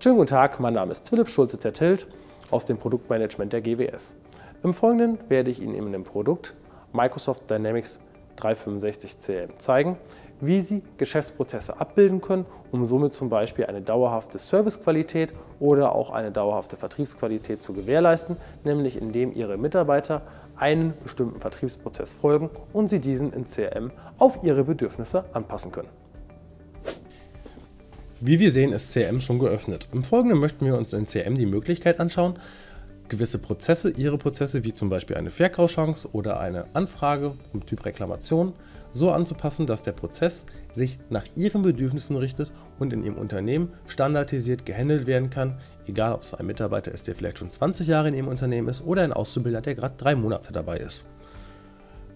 Schönen guten Tag, mein Name ist Philipp Schulze-Tertilt aus dem Produktmanagement der GWS. Im Folgenden werde ich Ihnen in dem Produkt Microsoft Dynamics 365 CRM zeigen, wie Sie Geschäftsprozesse abbilden können, um somit zum Beispiel eine dauerhafte Servicequalität oder auch eine dauerhafte Vertriebsqualität zu gewährleisten, nämlich indem Ihre Mitarbeiter einen bestimmten Vertriebsprozess folgen und Sie diesen in CRM auf Ihre Bedürfnisse anpassen können. Wie wir sehen, ist CRM schon geöffnet. Im Folgenden möchten wir uns in CRM die Möglichkeit anschauen, gewisse Prozesse, Ihre Prozesse, wie zum Beispiel eine Verkaufschance oder eine Anfrage im Typ Reklamation, so anzupassen, dass der Prozess sich nach Ihren Bedürfnissen richtet und in Ihrem Unternehmen standardisiert gehandelt werden kann, egal ob es ein Mitarbeiter ist, der vielleicht schon 20 Jahre in Ihrem Unternehmen ist oder ein Auszubildender, der gerade drei Monate dabei ist.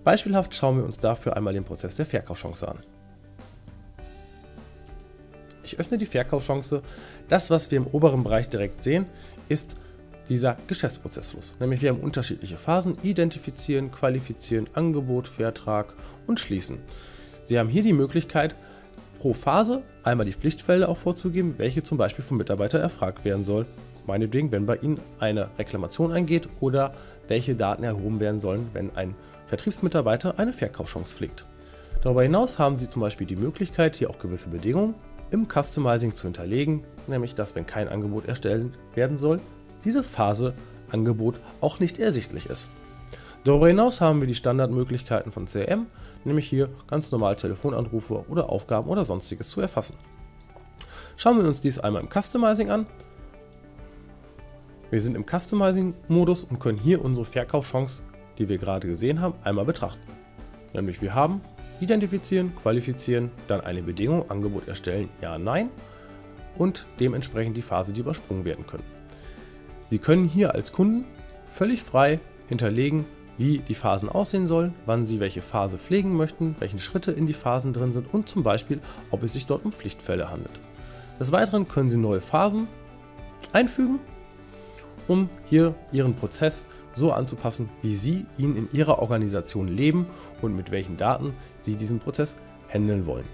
Beispielhaft schauen wir uns dafür einmal den Prozess der Verkaufschance an. Ich öffne die Verkaufschance. Das, was wir im oberen Bereich direkt sehen, ist dieser Geschäftsprozessfluss. Nämlich wir haben unterschiedliche Phasen, identifizieren, qualifizieren, Angebot, Vertrag und schließen. Sie haben hier die Möglichkeit, pro Phase einmal die Pflichtfelder auch vorzugeben, welche zum Beispiel vom Mitarbeiter erfragt werden soll. Meinetwegen, wenn bei Ihnen eine Reklamation eingeht oder welche Daten erhoben werden sollen, wenn ein Vertriebsmitarbeiter eine Verkaufschance pflegt. Darüber hinaus haben Sie zum Beispiel die Möglichkeit, hier auch gewisse Bedingungen im Customizing zu hinterlegen, nämlich dass, wenn kein Angebot erstellt werden soll, diese Phase Angebot auch nicht ersichtlich ist. Darüber hinaus haben wir die Standardmöglichkeiten von CRM, nämlich hier ganz normal Telefonanrufe oder Aufgaben oder sonstiges zu erfassen. Schauen wir uns dies einmal im Customizing an. Wir sind im Customizing-Modus und können hier unsere Verkaufschance, die wir gerade gesehen haben, einmal betrachten. Nämlich wir haben identifizieren, qualifizieren, dann eine Bedingung, Angebot erstellen, ja, nein und dementsprechend die Phase, die übersprungen werden können. Sie können hier als Kunden völlig frei hinterlegen, wie die Phasen aussehen sollen, wann Sie welche Phase pflegen möchten, welche Schritte in die Phasen drin sind und zum Beispiel, ob es sich dort um Pflichtfälle handelt. Des Weiteren können Sie neue Phasen einfügen, um hier Ihren Prozess so anzupassen, wie Sie ihn in Ihrer Organisation leben und mit welchen Daten Sie diesen Prozess handeln wollen.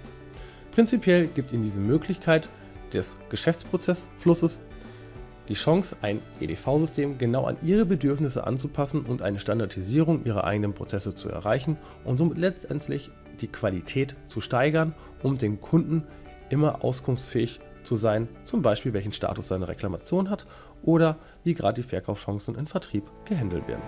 Prinzipiell gibt Ihnen diese Möglichkeit des Geschäftsprozessflusses die Chance, ein EDV-System genau an Ihre Bedürfnisse anzupassen und eine Standardisierung Ihrer eigenen Prozesse zu erreichen und somit letztendlich die Qualität zu steigern, um den Kunden immer auskunftsfähig zu sein, zum Beispiel welchen Status seine Reklamation hat oder wie gerade die Verkaufschancen im Vertrieb gehandelt werden.